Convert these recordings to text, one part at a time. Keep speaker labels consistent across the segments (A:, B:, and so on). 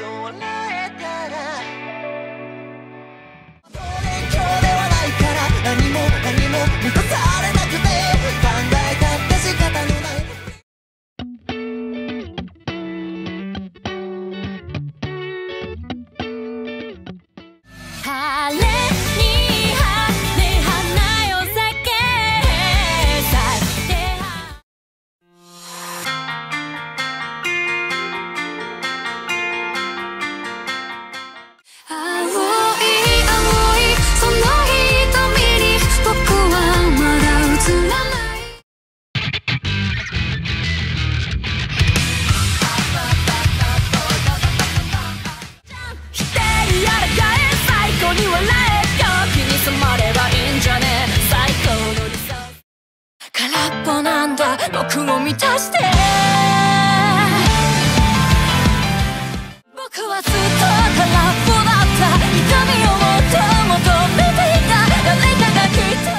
A: そではないから。何も何も
B: 満たさ満たして。僕はずっと空っぽだった。痛みをもっと求めていた。誰かがきっと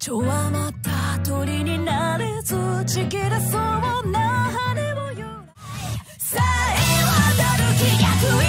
B: ちょわまった鳥になれずちぎれそうな羽を揺ら。さえ渡る気逆い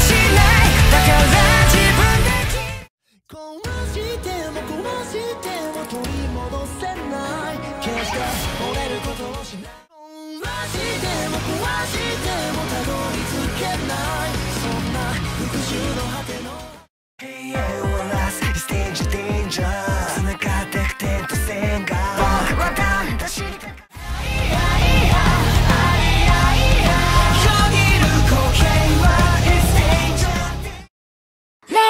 C: しないだから自分で
A: 壊しても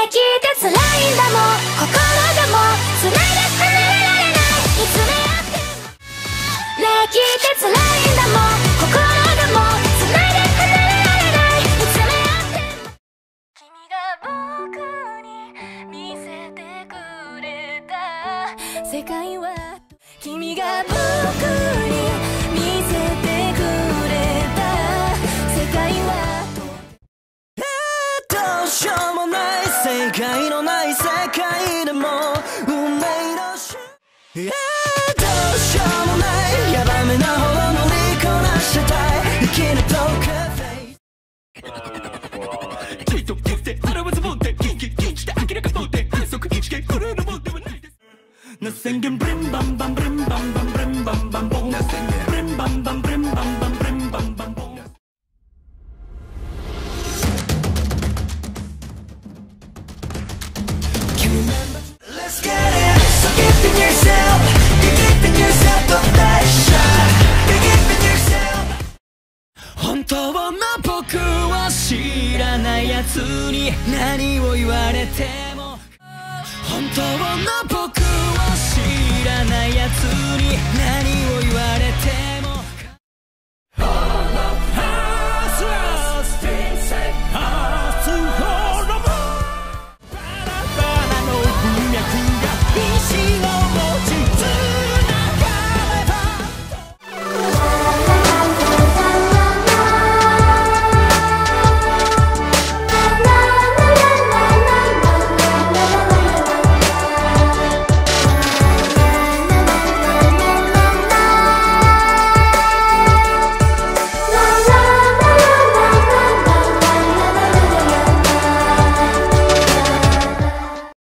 B: ねえ聞いて辛いんだもん心がもう繋いで離れられない見つめ合ってもねえ聞いて辛いんだもん心がもう繋いで離れられない見つめ合っても君が僕に見せてくれた世界は君が僕に
A: ない世界のない世界でも運命のしい。やどうしようもない。ヤバめなほど乗りこなしたい。生きるポーカフェイス
C: きっと決して腹はズボンでキンキンキンして明らかそうで反則一見これるもんではない。ですな宣言ブリンバンバンブリン本当の僕を知らない奴に何を言われても。本当の僕を知らない奴に何